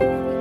Bye.